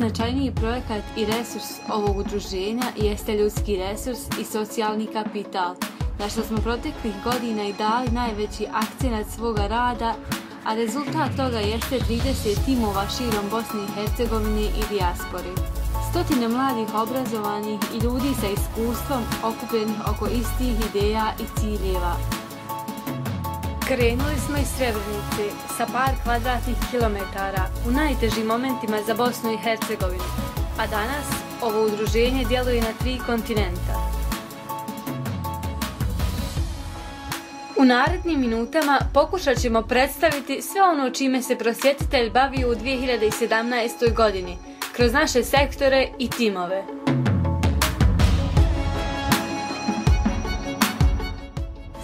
Najznačajniji projekat i resurs ovog udruženja jeste ljudski resurs i socijalni kapital, na što smo proteklih godina i dali najveći akcenat svoga rada, a rezultat toga jeste 30 timova širom Bosne i Hercegovine i dijaspori. Stotine mladih obrazovanih i ljudi sa iskustvom okupljenih oko istih ideja i ciljeva. Krenuli smo iz Srebrenice sa par kvadratnih kilometara u najtežim momentima za Bosnu i Hercegovinu, a danas ovo udruženje djeluje na tri kontinenta. U narednim minutama pokušat ćemo predstaviti sve ono čime se prosjetitelj bavi u 2017. godini, kroz naše sektore i timove.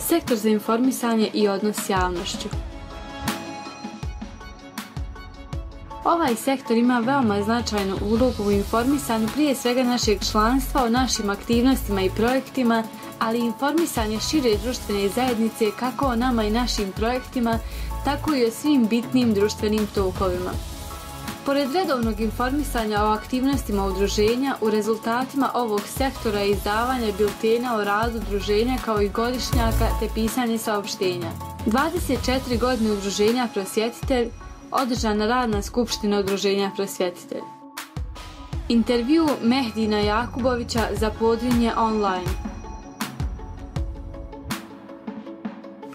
Sektor za informisanje i odnos s javnošću. Ovaj sektor ima veoma značajnu ulogu u informisanju prije svega našeg članstva o našim aktivnostima i projektima, ali informisanje šire društvene zajednice kako o nama i našim projektima, tako i o svim bitnim društvenim tokovima. Pored redovnog informisanja o aktivnostima udruženja, u rezultatima ovog sektora je izdavanje biltena o radu udruženja kao i godišnjaka te pisanje saopštenja. 24 godine udruženja Prosjetitelj, održana radna skupština udruženja Prosjetitelj. Intervju Mehdina Jakubovića za Podrinje online.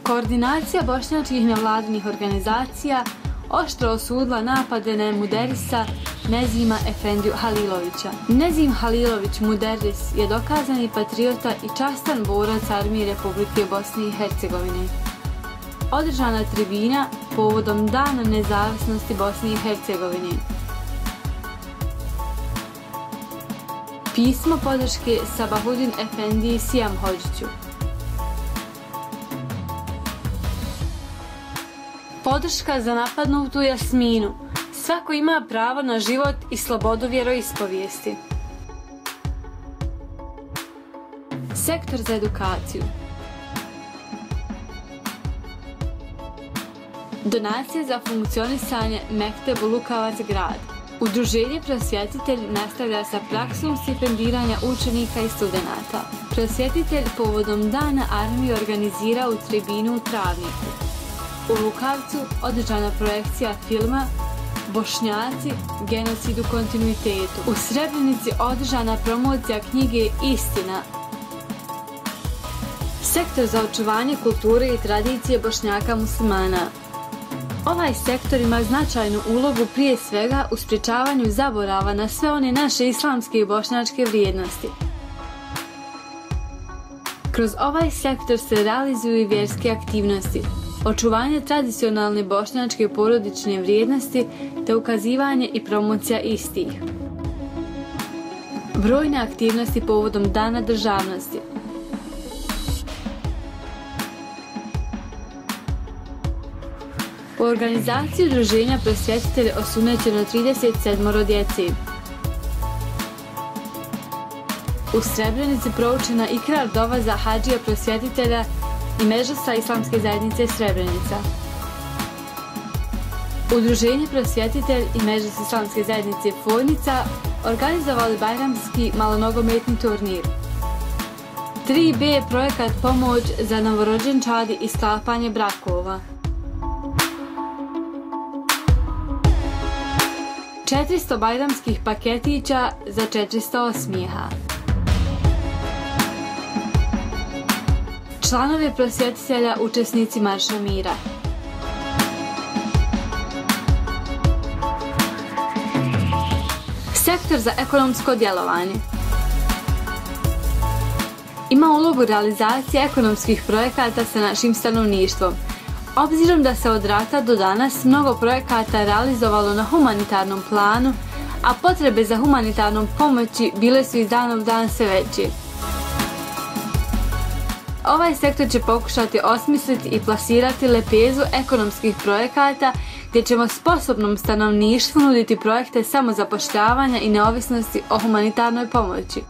Koordinacija bošnjačkih nevladinih organizacija – oštro osudila napade na Muderisa Nezima Efendiju Halilovića. Nezim Halilović Muderis je dokazani patriota i častan borac armije Republike Bosne i Hercegovine. Održana tribina povodom Dana nezavisnosti Bosne i Hercegovine. Pismo podrške Sabahudin Efendiji Sijam Hođiću. Podrška za napadnutu Jasminu. Svako ima pravo na život i slobodu vjeroispovijesti. Sektor za edukaciju. Donacije za funkcionisanje Mektebu Lukavac grad. Udruženje Prosvjetitelj nastavlja sa praksom stipendiranja učenika i studenata. Prosvjetitelj povodom Dana armije organizira u tribinu u Travniku. U Lukavcu održana projekcija filma Bošnjaci, genocid u kontinuitetu. U Srebrenici održana promocija knjige Istina. Sektor za očuvanje kulture i tradicije Bošnjaka muslimana. Ovaj sektor ima značajnu ulogu prije svega u sprječavanju zaborava na sve one naše islamske i bošnjačke vrijednosti. Kroz ovaj sektor se realizuju i vjerske aktivnosti, očuvanje tradicionalne bošnjačke porodične vrijednosti te ukazivanje i promocija istih. Brojne aktivnosti povodom Dana državnosti. U organizaciji udruženja prosvjetitelj osunećeno 37 djeci. U Srebrenici proučena ikrar dova za hađija prosvjetitelja i Mežasa Islamske zajednice Srebrenica. Udruženje Prosvjetitelj i Mežas Islamske zajednice Fojnica organizovali bajramski malonogometni turnir. 3B projekat pomoć za novorođenčadi i sklapanje brakova. 400 bajramskih paketića za 400 osmijeha. Članove prosvjetitelja učesnici Marša Mira. Sektor za ekonomsko djelovanje ima ulogu realizacije ekonomskih projekata sa našim stanovništvom. Obzirom da se od rata do danas mnogo projekata realizovalo na humanitarnom planu, a potrebe za humanitarnom pomoći bile su iz dana u dan sve veće. Ovaj sektor će pokušati osmisliti i plasirati lepezu ekonomskih projekata gdje ćemo sposobnom stanovništvu nuditi projekte samozapošljavanja i neovisnosti o humanitarnoj pomoći.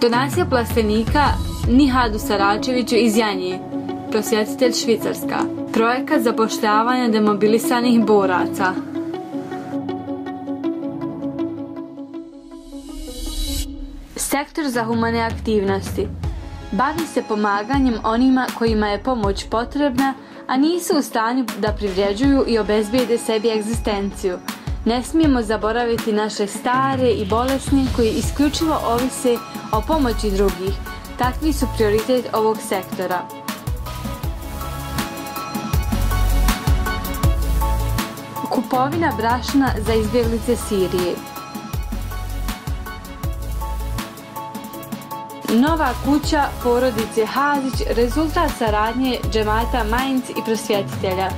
Donacija plastenika Nihadu Saračeviću iz Janje, prosvjetitelj Švicarska, projekat zapošljavanja demobilisanih boraca. Sektor za humane aktivnosti bavi se pomaganjem onima kojima je pomoć potrebna, a nisu u stanju da privređuju i obezbijede sebi egzistenciju. Ne smijemo zaboraviti naše stare i bolesne koji isključivo ovise o pomoći drugih. Takvi su prioritet ovog sektora. Kupovina brašna za izbjeglice Sirije Nova kuća porodice Hazić rezultat saradnje džemata Mainz i prosvjetitelja.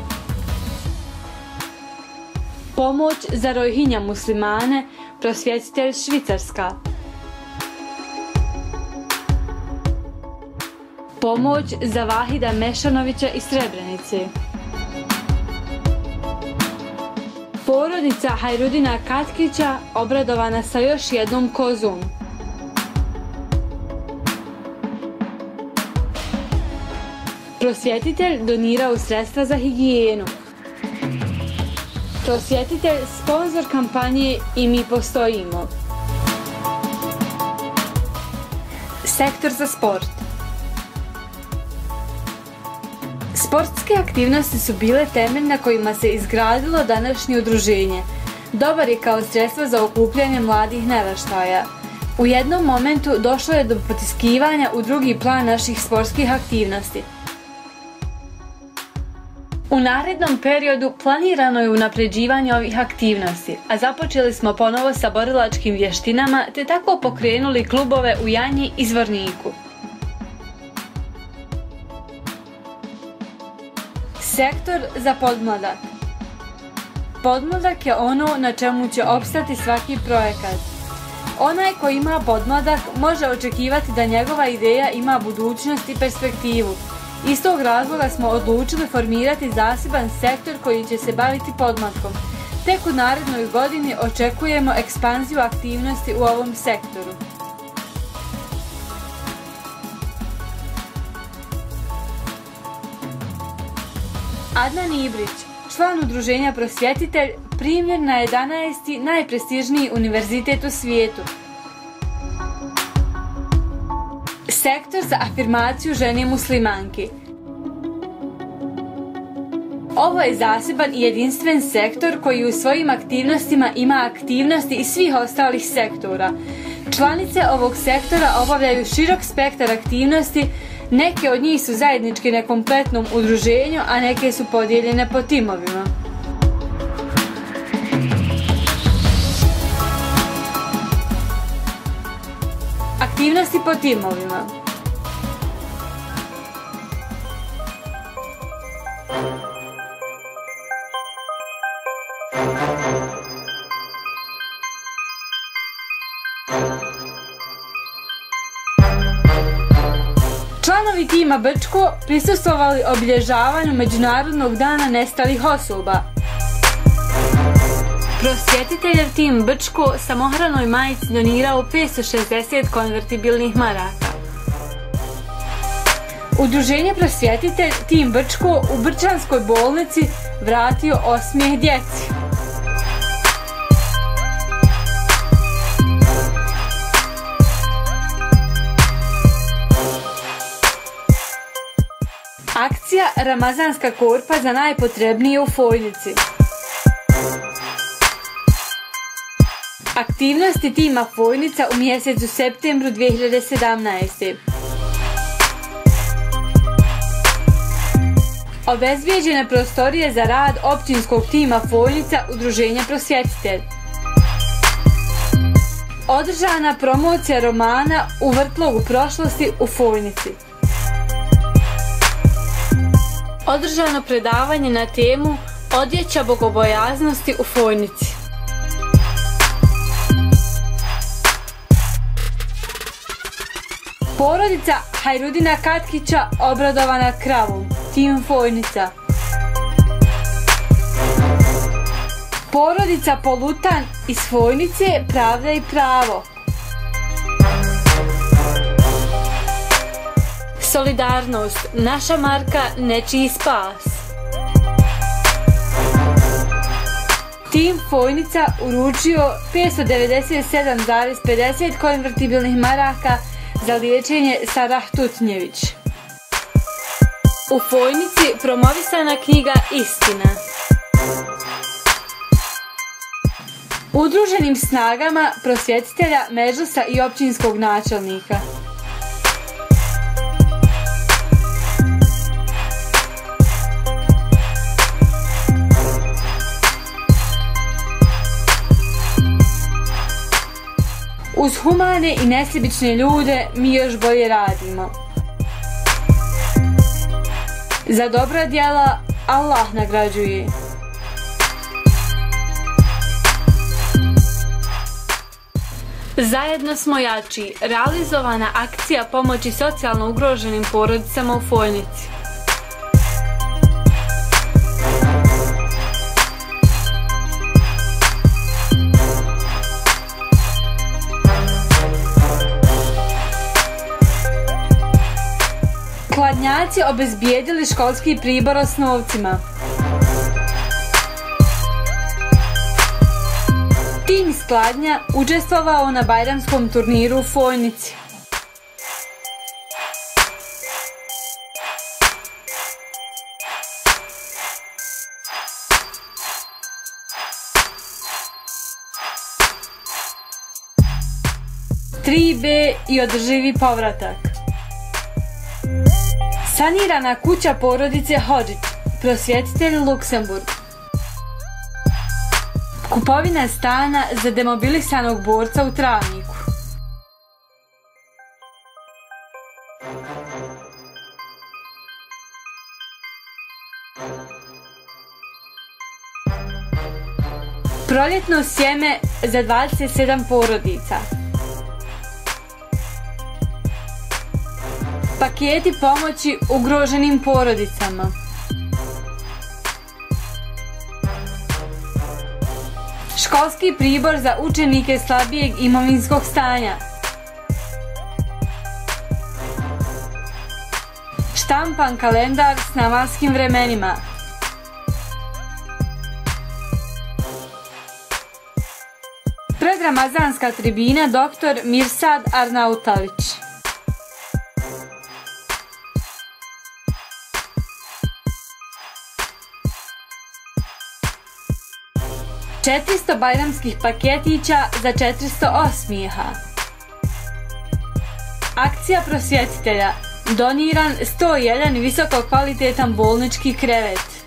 Pomoć za rojhinja muslimane, prosvjetitelj Švicarska. Pomoć za Vahida Mešanovića iz Srebrenice. Porodica Hajrudina Katkića obradovana sa još jednom kozom. Prosvjetitelj donirao sredstva za higijenu. Prosvjetitelj sponzor kampanje i mi postojimo. Sektor za sport. Sportske aktivnosti su bile temelj na kojima se izgradilo današnje udruženje. Dobar je kao sredstvo za okupljanje mladih nevaštaja. U jednom momentu došlo je do potiskivanja u drugi plan naših sportskih aktivnosti. U narednom periodu planirano je unapređivanje ovih aktivnosti, a započeli smo ponovo sa borilačkim vještinama te tako pokrenuli klubove u Janji i Zvorniku. Sektor za podmladak Podmladak je ono na čemu će opstati svaki projekat. Onaj ko ima podmladak može očekivati da njegova ideja ima budućnost i perspektivu, iz tog razloga smo odlučili formirati zaseban sektor koji će se baviti podmatkom. Tek u narednoj godini očekujemo ekspanziju aktivnosti u ovom sektoru. Adnan Ibrić, član udruženja Prosvjetitelj, primjer na 11. najprestižniji univerzitet u svijetu. Sektor za afirmaciju žene muslimanki. Ovo je zaseban i jedinstven sektor koji u svojim aktivnostima ima aktivnosti i svih ostalih sektora. Članice ovog sektora obavljaju širok spektar aktivnosti, neke od njih su zajednički na kompletnom udruženju, a neke su podijeljene po timovima. Aktivnosti po timovima. Članovi tima Brčko prisustovali obilježavanju Međunarodnog dana nestalih osoba. Prosvjetiteljev tim Brčko samohranoj majici donirao 560 konvertibilnih maraka. Udruženje Prosvjetitelj tim Brčko u Brčanskoj bolnici vratio osmijeh djeci. Akcija Ramazanska korpa za najpotrebnije u Fojnici. Aktivnosti tima Fojnica u mjesecu septembru 2017. Obezvijeđene prostorije za rad općinskog tima Fojnica Udruženja Prosvjetitelj. Održana promocija romana u vrtlogu prošlosti u Fojnici. Održano predavanje na temu Odjeća bogobojaznosti u Fojnici. Porodica Hajrudina Katkića obradovana kravom. Tim Fojnica. Porodica Polutan iz Fojnice Pravda i pravo. Solidarnost, naša marka, nečiji spas. Tim Fojnica uručio 597,50 konvertibilnih maraka za liječenje Sarah Tutnjević. U Fojnici promovisana knjiga Istina. Udruženim snagama prosvjetitelja Mežusa i općinskog načelnika. Uz humane i nesebične ljude mi još bolje radimo. Za dobra djela Allah nagrađuje. Zajedno smo jači. Realizovana akcija pomoći socijalno ugroženim porodicama u Fojnici. Kladnjaci obezbijedili školski pribor s novcima. Tim iz Kladnja učestvovao na Bajramskom turniru u Fojnici. Tri B i održivi povratak. Sanirana kuća porodice Hođić, prosvjetitelj Luksemburg. Kupovina stana za demobilisanog borca u Travniku. Proljetno sjeme za 27 porodica. Paketi pomoći ugroženim porodicama. Školski pribor za učenike slabijeg imovinskog stanja. Štampan kalendar s namaskim vremenima. Predramazanska tribina dr. Mirsad Arnautović. 400 bajramskih paketića za 400 osmijeha. Akcija prosvjetitelja. Doniran 101 visoko kvalitetan bolnički krevet.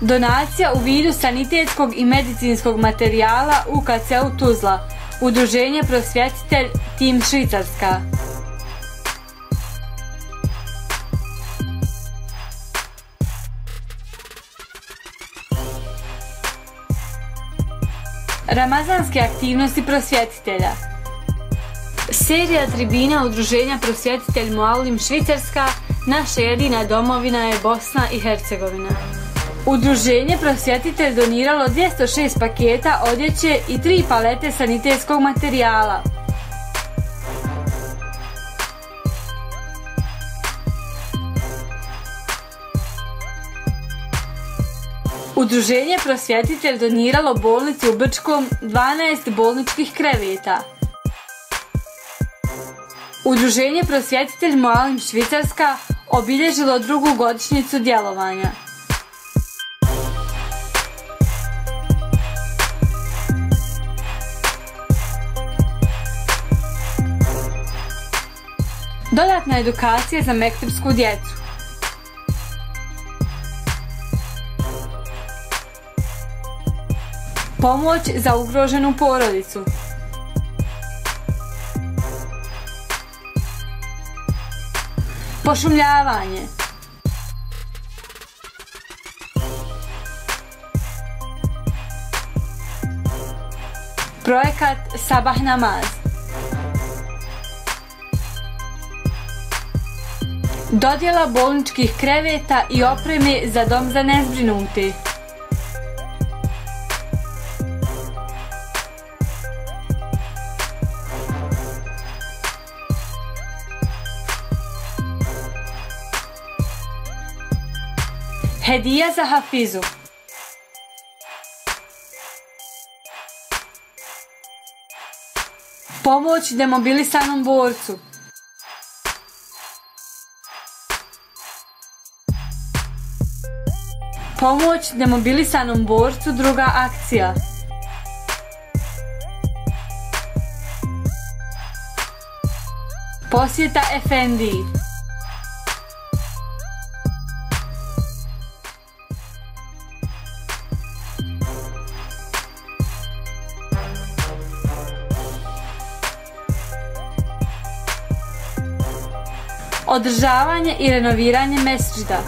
Donacija u vidu sanitetskog i medicinskog materijala UKC-u Tuzla. Udruženje prosvjetitelj Tim Švicarska. Ramazanske aktivnosti prosvjetitelja Serija tribina udruženja prosvjetitelj Mualim Švicarska Naša jedina domovina je Bosna i Hercegovina. Udruženje prosvjetitelj doniralo 206 paketa odjeće i 3 palete sanitetskog materijala. Udruženje prosvjetitelj doniralo bolnici u Brčkom 12 bolničkih kreveta. Udruženje prosvjetitelj Moalim Švicarska obilježilo drugu godišnjicu djelovanja. Dodatna edukacija za mektepsku djecu. Pomoć za ugroženu porodicu. Pošumljavanje. Projekat Sabah Namaz. Dodjela bolničkih kreveta i opreme za dom za nezbrinuti. Hedija za Pomoć demobilisanom borcu. Pomoć demobilisanom borcu druga akcija. Posjeta Efendiji. Održavanje i renoviranje mesđida.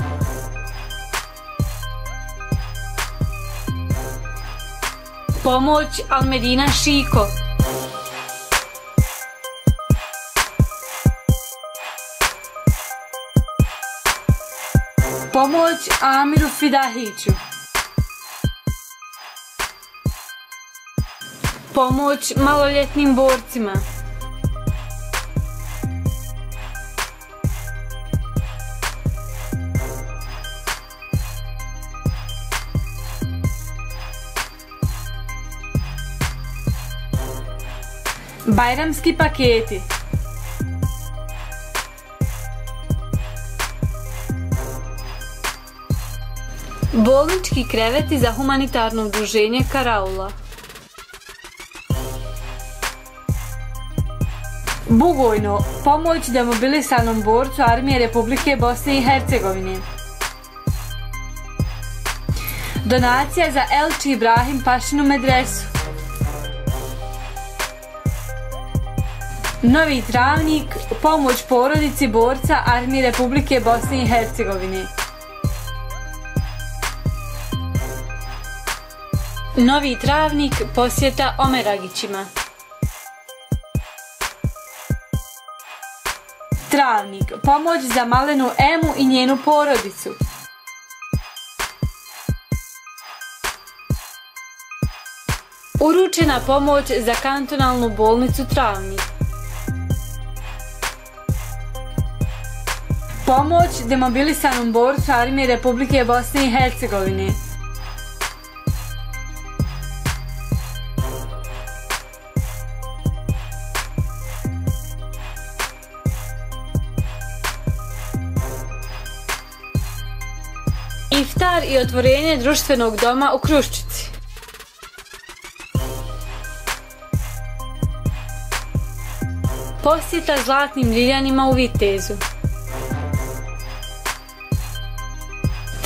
Pomoć Almedina Šiko. Pomoć Amiru Fidahiću. Pomoć maloljetnim borcima. Bajramski paketi Bolnički kreveti za humanitarno udruženje Karaula Bugojno, pomoć demobilisanom borcu Armije Republike Bosne i Hercegovine. Donacija za Elči Ibrahim Pašinu Medresu. Novi travnik, pomoć porodici borca Armije Republike Bosne i Hercegovine. Novi travnik posjeta Omeragićima. Travnik, pomoć za malenu Emu i njenu porodicu. Uručena pomoć za kantonalnu bolnicu Travnik. Pomoć demobilisanom borcu Armije Republike Bosne i Hercegovine. Iftar i otvorenje društvenog doma u Kruščici. Posjeta zlatnim liljanima u Vitezu.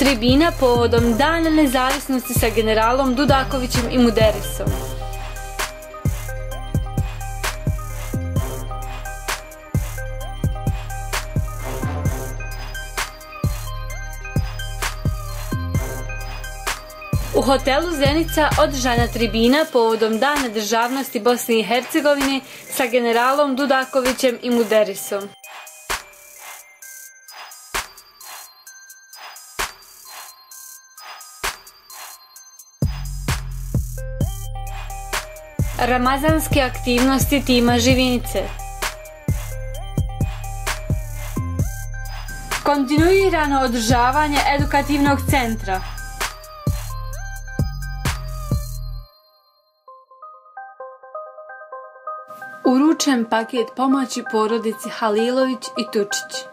Tribina povodom Dana nezavisnosti sa generalom Dudakovićem i Muderisom. U hotelu Zenica održana tribina povodom Dana državnosti Bosne i Hercegovine sa generalom Dudakovićem i Muderisom. Ramazanske aktivnosti tima Živinice Kontinuirano održavanje edukativnog centra Uručen paket pomoći porodici Halilović i Tučić.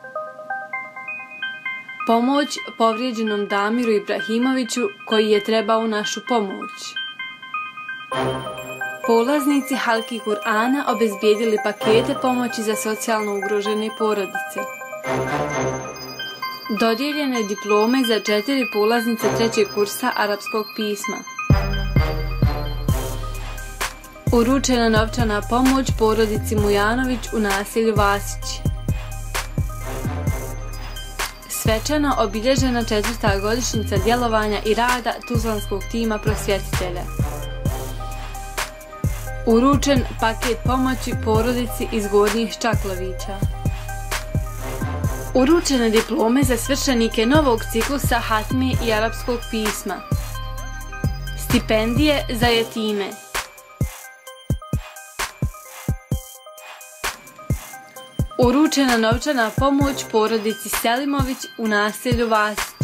Pomoć povrijeđenom Damiru Ibrahimoviću koji je trebao našu pomoć. Polaznici Halki Kur'ana obezbijedili pakete pomoći za socijalno ugrožene porodice. Dodijeljene diplome za četiri polaznice trećeg kursa arapskog pisma. Uručena novčana pomoć porodici Mujanović u naselju Vasići. Svečano obilježena četvrta godišnjica djelovanja i rada Tuzlanskog tima prosvjetitelja. Uručen paket pomoći porodici iz Gornjih Čaklovića. Uručene diplome za svršenike novog ciklusa Hatmi i arapskog pisma. Stipendije za jetime. Uručena novčana pomoć porodici Selimović u naselju Vasić.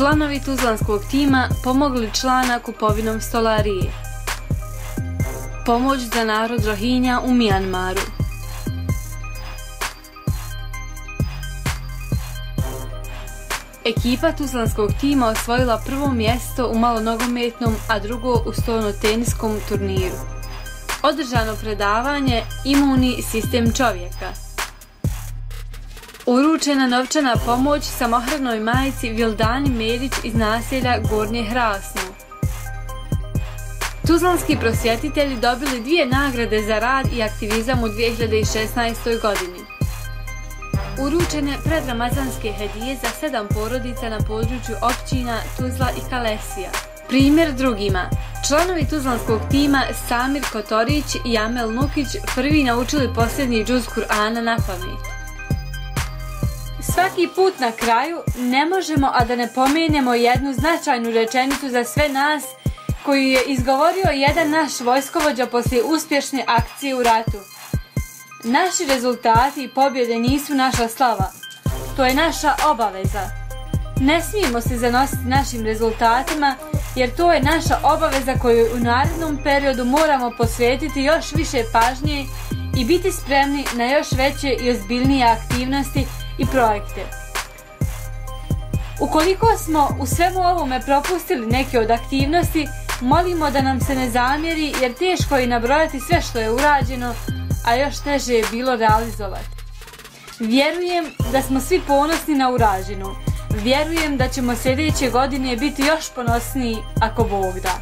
Članovi Tuzlanskog tima pomogli člana kupovinom stolarije. Pomoć za narod Rohinja u Mijanmaru. Ekipa Tuzlanskog tima osvojila prvo mjesto u malonogometnom, a drugo u stono-teniskom turniru. Održano predavanje Imuni sistem čovjeka. Uručena novčana pomoć samohranoj majici Vildani Medić iz naselja Gornje Hrasno. Tuzlanski prosvjetitelji dobili dvije nagrade za rad i aktivizam u 2016. godini. Uručene predramazanske hedije za sedam porodica na području općina Tuzla i Kalesija. Primjer drugima. Članovi Tuzlanskog tima Samir Kotorić i Amel Nukić prvi naučili posljednji džuz Kur'ana na pamet. Svaki put na kraju ne možemo a da ne pomenemo jednu značajnu rečenicu za sve nas koju je izgovorio jedan naš vojskovođa poslije uspješne akcije u ratu. Naši rezultati i pobjede nisu naša slava. To je naša obaveza. Ne smijemo se zanositi našim rezultatima jer to je naša obaveza koju u narednom periodu moramo posvetiti još više pažnje i biti spremni na još veće i ozbiljnije aktivnosti i projekte. Ukoliko smo u svemu ovome propustili neke od aktivnosti, molimo da nam se ne zamjeri jer teško je nabrojati sve što je urađeno, a još teže je bilo realizovati. Vjerujem da smo svi ponosni na urađenu. Vjerujem da ćemo sljedeće godine biti još ponosniji ako Bog da.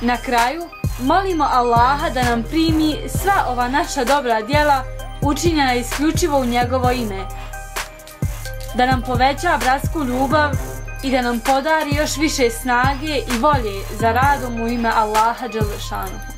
Na kraju, molimo Allaha da nam primi sva ova naša dobra djela učinjena isključivo u njegovo ime. Da nam poveća bratsku ljubav i da nam podari još više snage i volje za radom u ime Allaha Đelešanu.